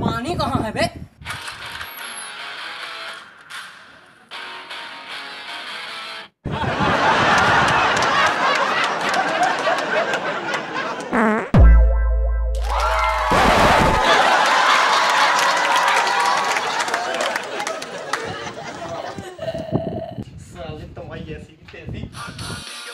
पानी कहाँ है भाई Aí é assim que tem, assim.